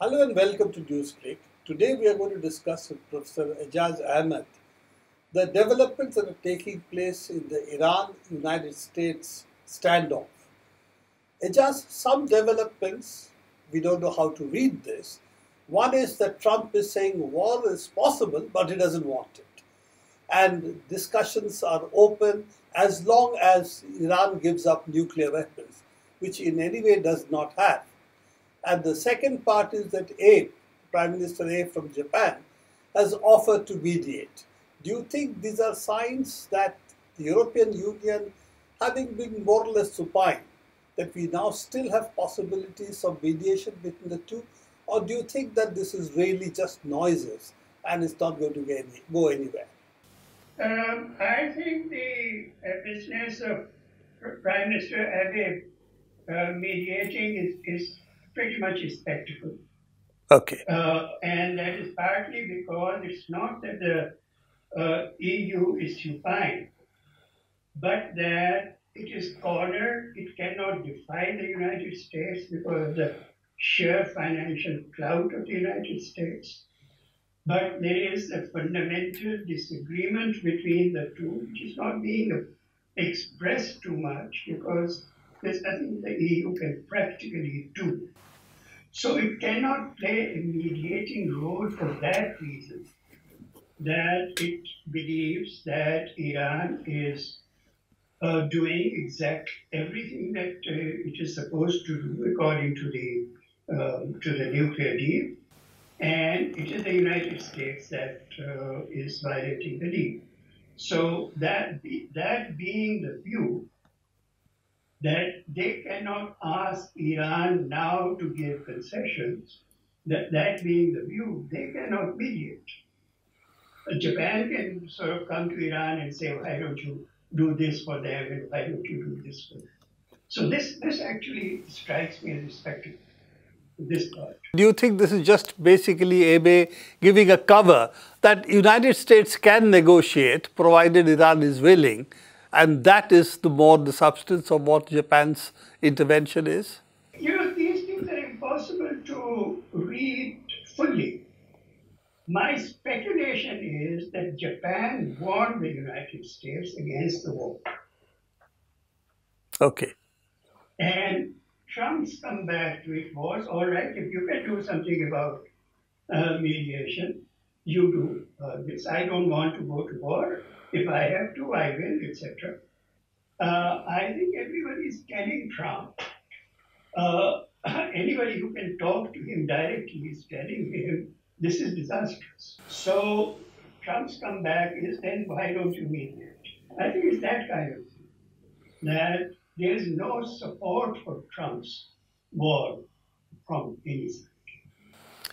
Hello and welcome to NewsClick. Today we are going to discuss with Professor Aijaz Ahmad the developments that are taking place in the Iran-United States standoff. Aijaz, some developments, we don't know how to read this. One is that Trump is saying war is possible, but he doesn't want it. And discussions are open as long as Iran gives up nuclear weapons, which in any way does not have. And the second part is that Abe, Prime Minister Abe from Japan, has offered to mediate. Do you think these are signs that the European Union, having been more or less supine, that we now still have possibilities of mediation between the two? Or do you think that this is really just noises and it's not going to any, go anywhere? Um, I think the uh, business of Prime Minister Abe uh, mediating is, is pretty much a spectacle. Okay. Uh, and that is partly because it's not that the uh, EU is supine, but that it is cornered, it cannot defy the United States because of the sheer financial clout of the United States. But there is a fundamental disagreement between the two, which is not being expressed too much because there's nothing the EU can practically do. So it cannot play a mediating role for that reason, that it believes that Iran is uh, doing exactly everything that uh, it is supposed to do according to the um, to the nuclear deal, and it is the United States that uh, is violating the deal. So that be, that being the view, that they cannot ask Iran now to give concessions, that, that being the view, they cannot mediate. Japan can sort of come to Iran and say, why don't you do this for them and why don't you do this for them? So this, this actually strikes me as a spectacle. This part. Do you think this is just basically Abe giving a cover that United States can negotiate provided Iran is willing and that is the more the substance of what Japan's intervention is? You know, these things are impossible to read fully. My speculation is that Japan warned the United States against the war. Okay. And Trump's comeback to it was all right, if you can do something about uh, mediation, you do uh, this. I don't want to go to war. If I have to, I will, etc. Uh, I think everybody is telling Trump. Uh, anybody who can talk to him directly is telling him this is disastrous. So Trump's comeback is then why don't you mediate? I think it's that kind of thing. That there is no support for Trump's war from any side.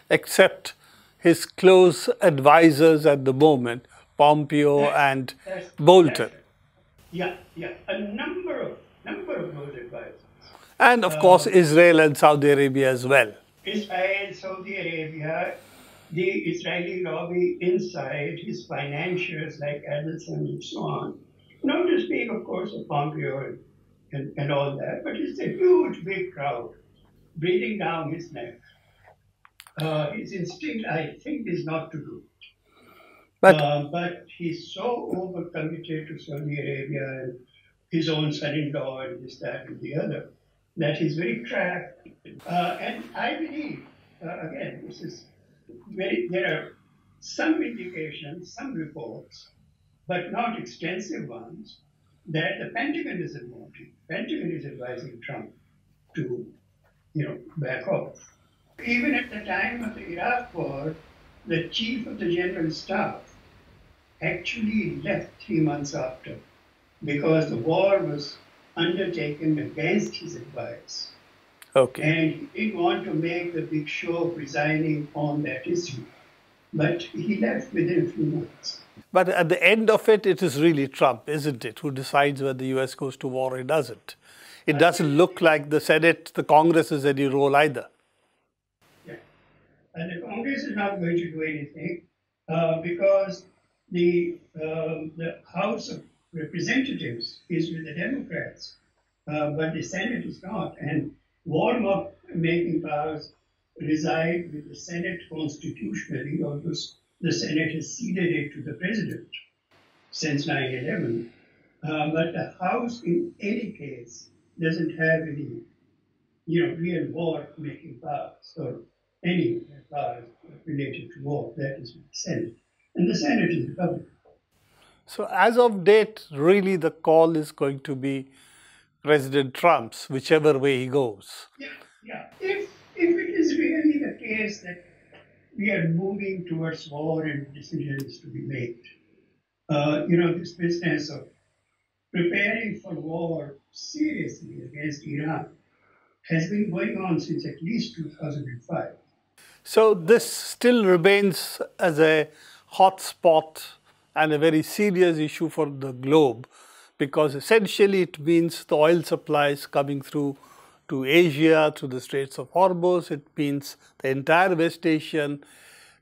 Except his close advisors at the moment, Pompeo and that's- Bolton. that's- Yeah, yeah, a number of number of those advisors. And of course, Israel and Saudi Arabia as well. Israel, Saudi Arabia, the Israeli lobby inside, his financiers like Adelson and so on. Not to speak, of course, of Pompeo and, and, all that, but it's a huge, big crowd breathing down his neck. Uh, his instinct, I think, is not to do. But Uh, but he's so overcommitted to Saudi Arabia and his own son-in-law and this, that, and the other, that he's very trapped. Uh, and I believe, uh, again, this is very, there are some indications, some reports, but not extensive ones, that the Pentagon is involved. Pentagon is advising Trump to, you know, back off. Even at the time of the Iraq war, the chief of the general staff actually left three months after because the war was undertaken against his advice. okay. And he didn't want to make the big show of resigning on that issue. But he left within a few months. But at the end of it, it is really Trump, isn't it, who decides whether the US goes to war or doesn't. It doesn't look like the Senate, the Congress has any role either. Yeah. And the Congress is not going to do anything uh, because the, um, the House of Representatives is with the Democrats, uh, but the Senate is not. And war making powers reside with the Senate constitutionally, although the Senate has ceded it to the president since 9 11. Uh, but the House, in any case, doesn't have any, you know, real war-making powers or any powers related to war. That is the Senate, and the Senate is. So, as of date, really the call is going to be President Trump's, whichever way he goes. Yeah, yeah. If if it is really the case that we are moving towards war and decisions to be made, uh, you know, this business of preparing for war seriously against Iran has been going on since at least 2005. So this still remains as a hot spot and a very serious issue for the globe because essentially it means the oil supplies coming through to Asia through the Straits of Hormuz. It means the entire West Asian,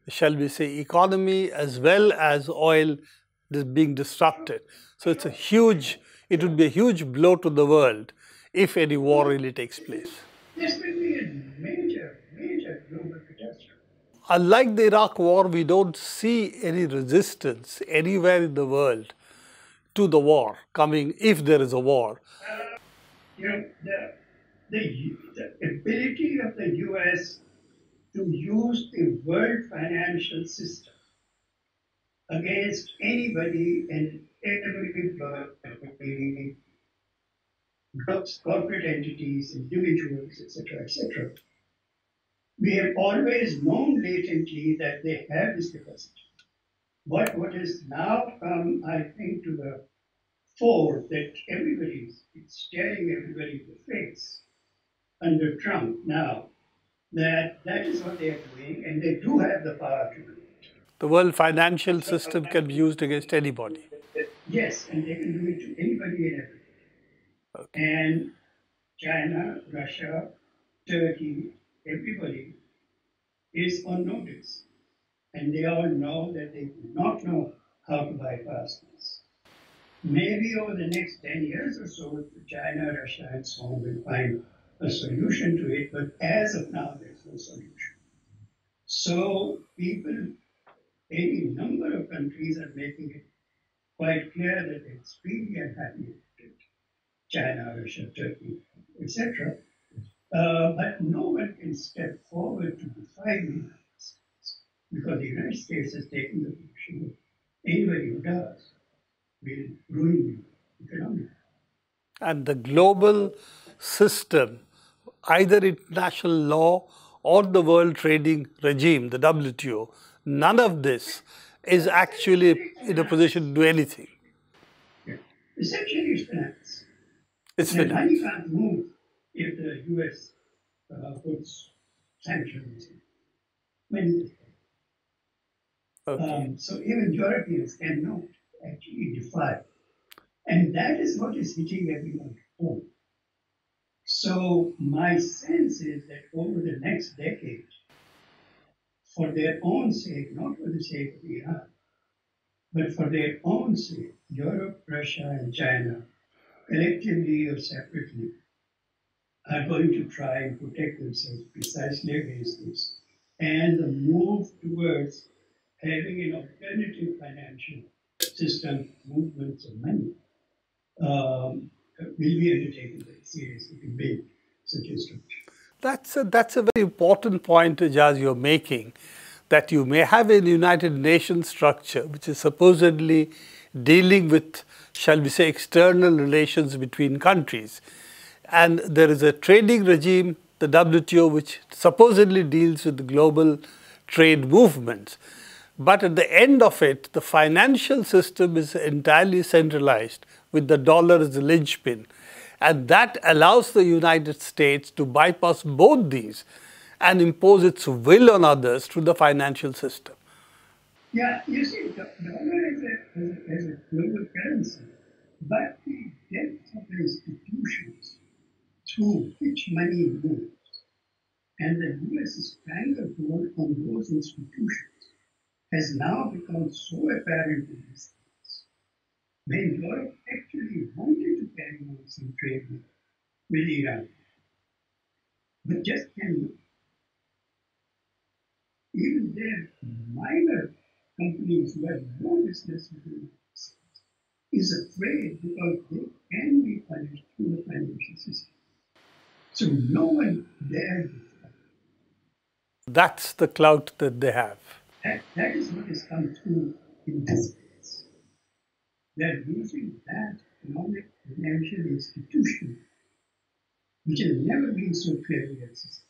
shall we say, economy as well as oil is being disrupted. So it's a huge, it would be a huge blow to the world if any war really takes place. This will be a major, major global catastrophe. Unlike the Iraq war, we don't see any resistance anywhere in the world to the war coming if there is a war. Uh, you know, the, the, the ability of the US to use the world financial system against anybody and everybody, groups, corporate entities, individuals, etc., etc. We have always known latently that they have this capacity. But what has now come, I think, to the fore that everybody is staring everybody in the face under Trump now, that that is what they are doing, and they do have the power to do it. The world financial system can be used against anybody. Yes, and they can do it to anybody and everybody. Okay. And China, Russia, Turkey, everybody is on notice. And they all know that they do not know how to bypass this. Maybe over the next 10 years or so, China, Russia, and so on will find a solution to it, but as of now, there's no solution. So people any number of countries are making it quite clear that they're extremely unhappy with it. China, Russia, Turkey, etc. Uh, but no one can step forward to defy the United States because the United States has taken the position that anybody who does will ruin the economy. And the global system, either international law or the world trading regime, the WTO, None of this is actually in a position to do anything. Yeah. Essentially, it's finance. It's finance. Money can't move if the U.S. Uh, puts sanctions. Many okay. um, so even Europeans cannot actually defy. And that is what is hitting everyone home. So my sense is that over the next decade, for their own sake, not for the sake of Iran, but for their own sake, Europe, Russia, and China, collectively or separately, are going to try and protect themselves precisely against this. And the move towards having an alternative financial system, movements of money, um, will be undertaken very seriously to build such a structure. That's a, that's a very important point, Aijaz, you're making, that you may have a United Nations structure which is supposedly dealing with, shall we say, external relations between countries. And there is a trading regime, the WTO, which supposedly deals with global trade movements. But at the end of it, the financial system is entirely centralized with the dollar as the linchpin. And that allows the United States to bypass both these and impose its will on others through the financial system. Yeah, you see, the dollar is a, is a global currency, but the depth of the institutions through which money moves and the US stranglehold on those institutions has now become so apparent in this case. When Europe actually wanted to carry on some trade with Iran, but just cannot even their minor companies who have no business with the is afraid because they can be punished through the financial system. So no one dares. That's the clout that they have. That, that is what has come through in this case. They're using that economic financial institution, which has never been so clearly exercised.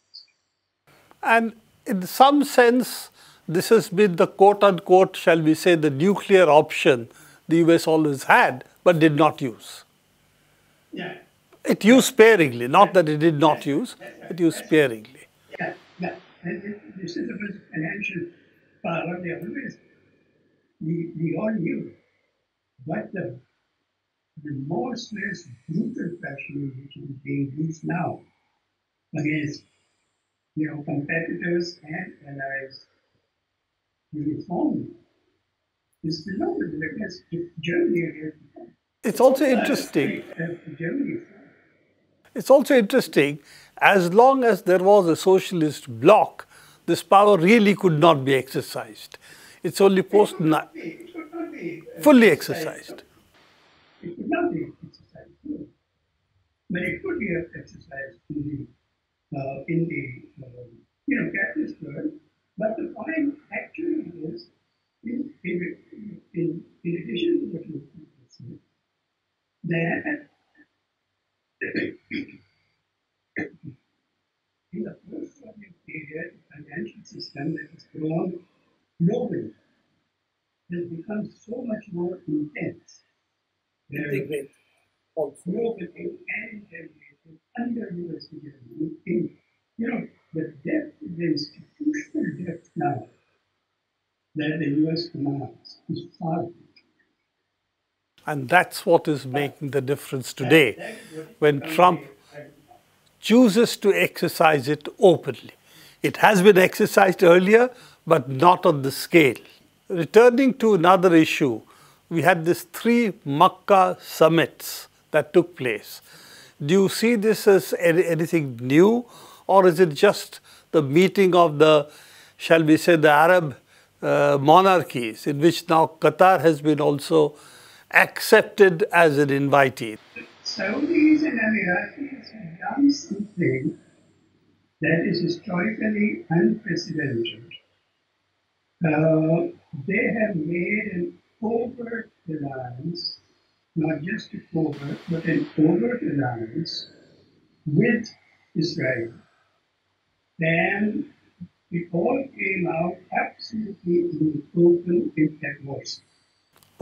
And in some sense, this has been the quote unquote, shall we say, the nuclear option the US always had but did not use. Yeah. It used sparingly, not that it did not use, it used sparingly. Yeah, yeah. This is the financial power they always, we, we all knew. But the, the most less brutal fashion which is being used now against you know, competitors and allies uniformly is phenomenal against Germany It's also interesting. It's also interesting, as long as there was a socialist bloc, this power really could not be exercised. It's only post not fully exercised. It could not be exercised, but it could be exercised in the, uh, in the uh, you know, capitalist world. But the point actually is, in, in, in, in addition to what you said, that in the post-Soviet period, financial system that has grown globally has become so much more intense. Integrated. Globally and integrated under US hegemony. You know, the depth, the institutional depth now that the US commands is far and that's what is making the difference today when Trump chooses to exercise it openly. It has been exercised earlier, but not on the scale. Returning to another issue, we had these three Makkah summits that took place. Do you see this as anything new, or is it just the meeting of the, shall we say, the Arab uh, monarchies, in which now Qatar has been also accepted as an invitee. Saudis and Emiratis have done something that is historically unprecedented. Uh, they have made an overt alliance, not just a covert, but an overt alliance with Israel. And it all came out absolutely in the open in that voice.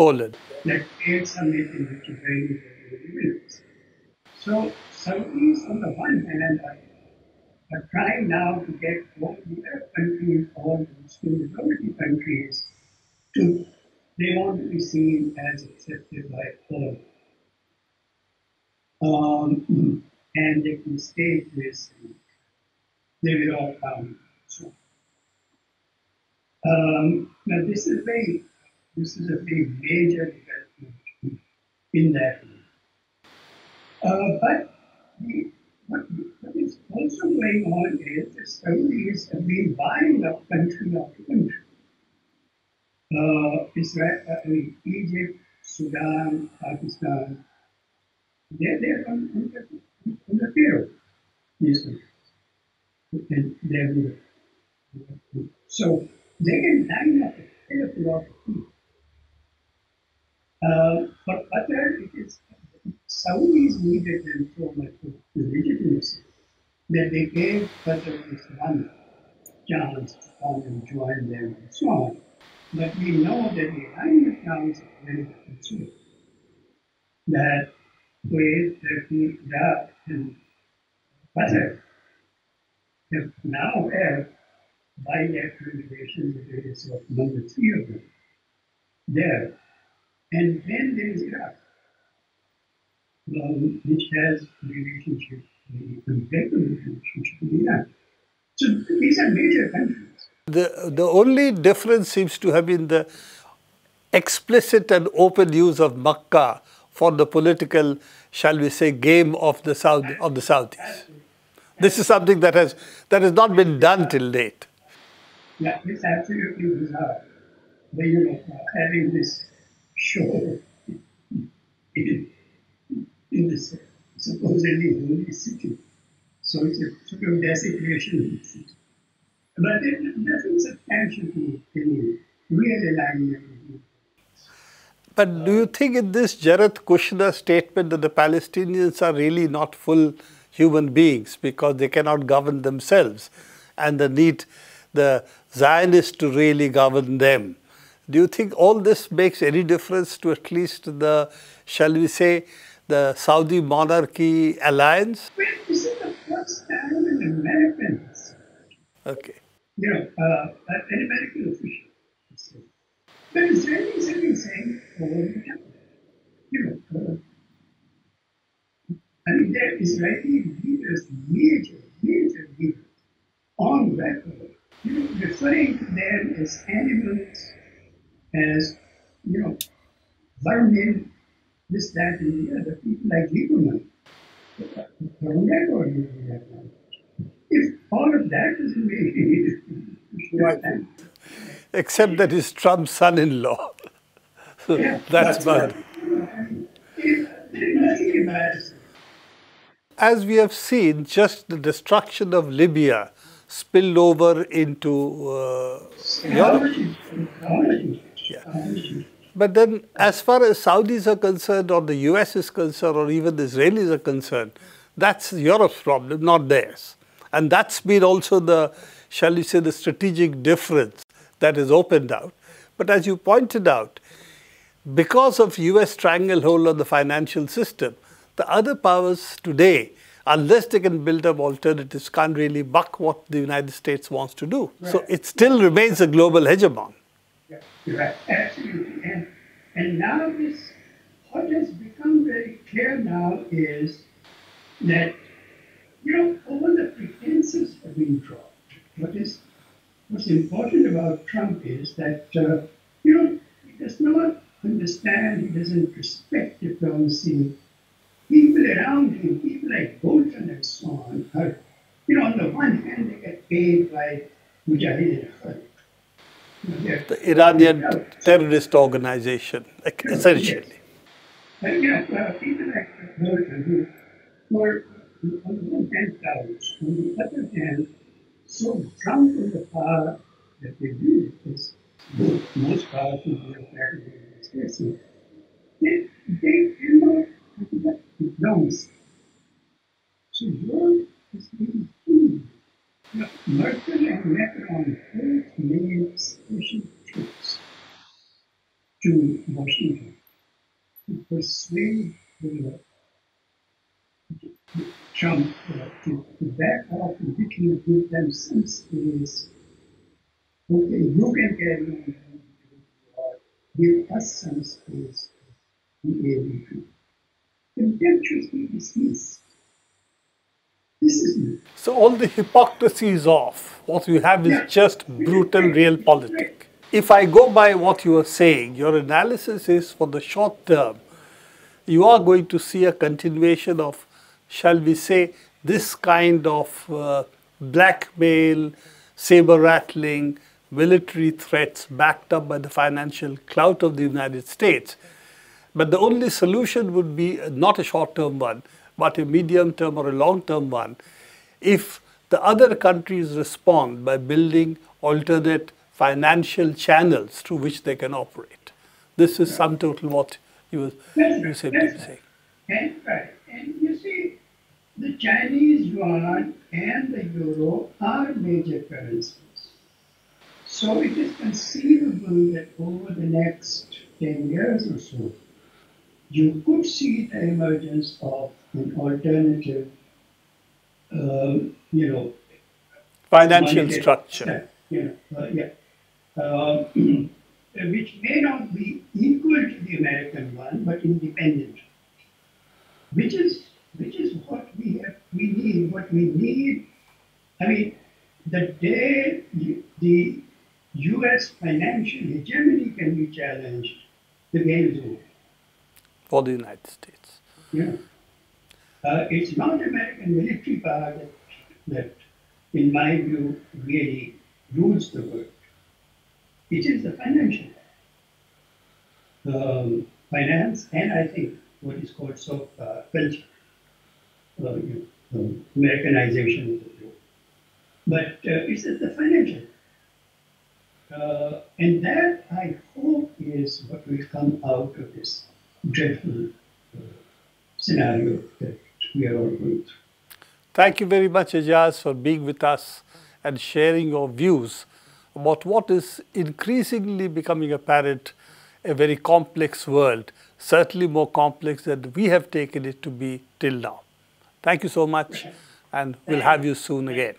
Poland. That summit in which very, very minutes. So Saudis on the one hand are, are trying now to get all the Arab countries, all the majority countries to they want to be seen as accepted by all. Um, and they can stage this they will all come. So, um, now this is very this is a big, major development in that. Uh, but the, what, what is also going on is the Saudis have been buying up country after country. Uh, Israel, uh, Egypt, Sudan, Pakistan, they're, they're on, on, the, on the field, these. And they're, so they can line up a lot of people. Uh, for other, it is Saudis needed them so much for legitimacy that they gave this one chance to come and join them and so on. But we know that behind the chance is very too. That Kuwait, Turkey, Iraq, and Qatar have now have bilateral relations with of number three of them there and then there is Iraq, um, which has a relationship, a better relationship with Iran. So these are major countries. The, the only difference seems to have been the explicit and open use of Makkah for the political, shall we say, game of the Saudi of the Saudis. This is something that has that has not been done till date. Yeah, it's absolutely bizarre. But, you know, having this show in, in this supposedly holy city. So it's a sort of desecration of the city. But nothing substantial to any real alignment. But do you think in this Jared Kushner statement that the Palestinians are really not full human beings because they cannot govern themselves and the need the Zionists to really govern them? Do you think all this makes any difference to at least the, shall we say, the Saudi monarchy alliance? Well, this is the first time an Americans, Okay. you know, uh, an American official, but Israelis have been saying the time, you know, uh, I mean, there are Israeli leaders, major, major leaders, on record, you know, referring to them as animals, as, you know, vermin, this, that, and the other. People like Lieberman, on record using that language. If all of that is made, Except that he's Trump's son-in-law. So Yeah, that's bad. As we have seen, just the destruction of Libya spilled over into uh, Europe. But then, as far as Saudis are concerned, or the US is concerned, or even the Israelis are concerned, that's Europe's problem, not theirs. And that's been also the, shall we say, the strategic difference that is opened out. But as you pointed out, because of US stranglehold on the financial system, the other powers today, unless they can build up alternatives, can't really buck what the United States wants to do. So it still remains a global hegemon. Yeah, right, absolutely. And, and now this, what has become very clear now is that, you know, all the pretenses have been dropped. What is, what's important about Trump is that, uh, you know, he does not understand, he doesn't respect diplomacy. People around him, people like Bolton and so on, are, you know, on the one hand, they get paid by Mujahideen Khalq. You know, they're- The Iranian terrorist organization, essentially. And, know, uh, like Bolton who were on the one hand cowards, on the other hand, so drunk with the power that they do, is most powerful bureaucratic organization, they, they cannot conduct diplomacy. So Europe has been doomed. Merkel and Macron both made special trips to Washington to persuade the Trump uh, to, to back off and literally give them some space. Okay, you can carry on, give us some space to be able to contemptuously dismiss. So all the hypocrisy is off. What you have is just brutal realpolitik. If I go by what you are saying, your analysis is for the short term, you are going to see a continuation of, shall we say, this kind of uh, blackmail, saber rattling, military threats backed up by the financial clout of the United States. But the only solution would be not a short term one, but a medium term or a long term one if the other countries respond by building alternate financial channels through which they can operate. This is sum total what you, you said to say. And right. And you see, the Chinese yuan and the euro are major currencies. So it is conceivable that over the next 10 years or so, you could see the emergence of an alternative, um, you know, Financial structure. You know, uh, yeah. Um, which may not be equal to the American one, but independent. Which is which is what we have we need. What we need. I mean, the day the U.S. financial hegemony can be challenged, the game is over. for the United States. Know, uh, it's not American military power that, that, in my view, really rules the world. It is the financial um, finance, and I think what is called so uh, culture, uh, you know, um, Americanization of the globe. But uh, it's the financial. Uh, and that, I hope, is what will come out of this dreadful uh, scenario that Thank you very much, Aijaz, for being with us and sharing your views about what is increasingly becoming apparent a very complex world, certainly more complex than we have taken it to be till now. Thank you so much, and we'll have you soon again.